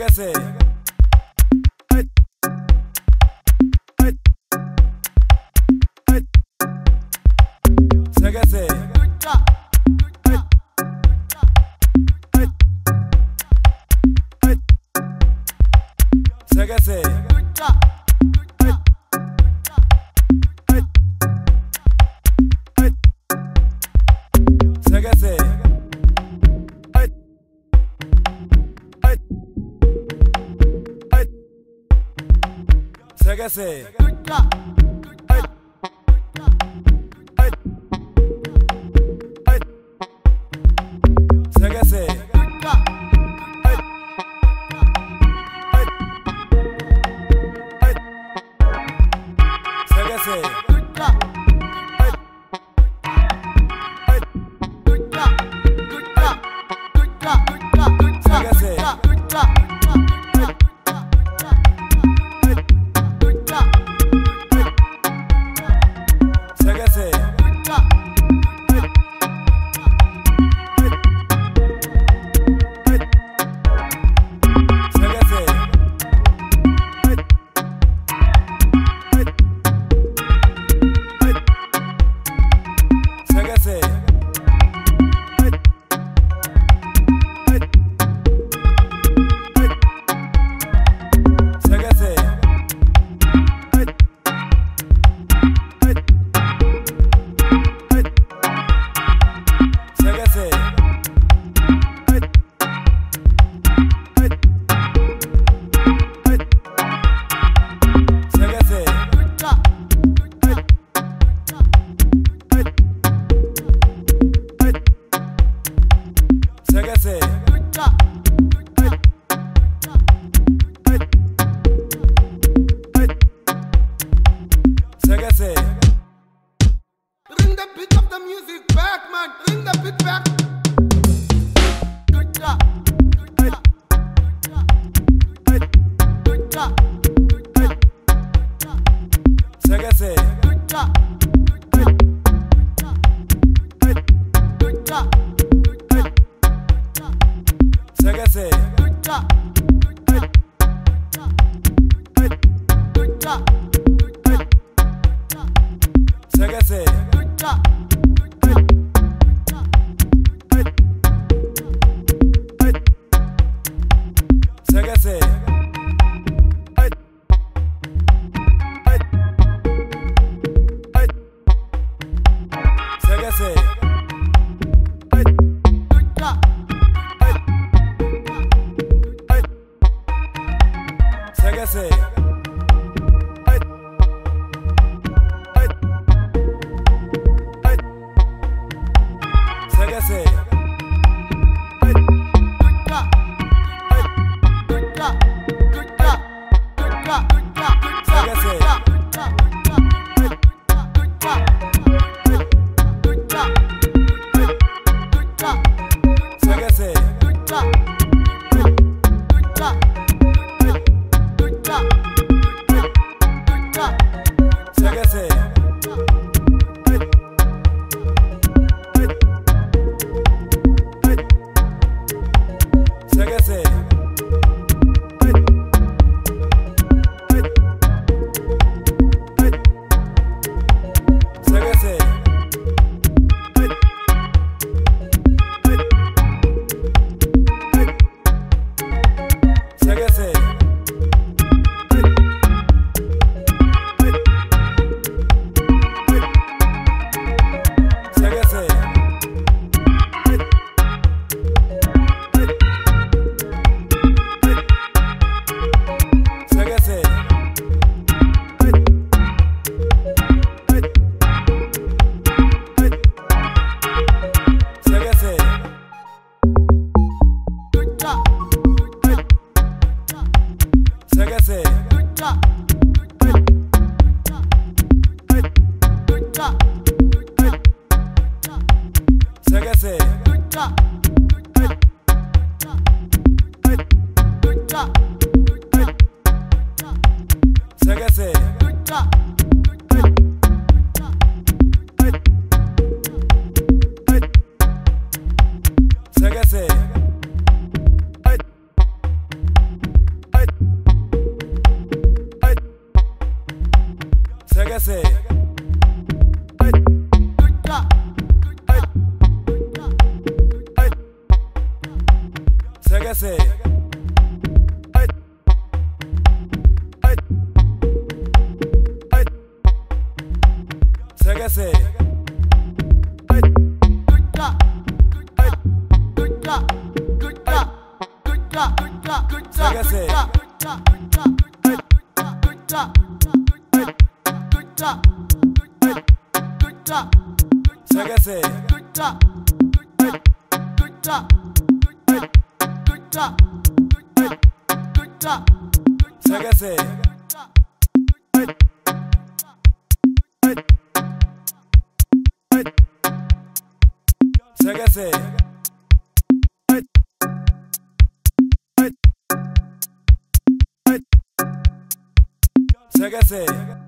গেছে গেছে গেছে जगह से। music back, man. Bring the beat back. Good job. Good job. Good job. Good job. Good job. 探せ。探せ。探せ。say? Sega say. Sega say. Sega say. Sega say. Ségase. Ségase. Ségase. Ségase.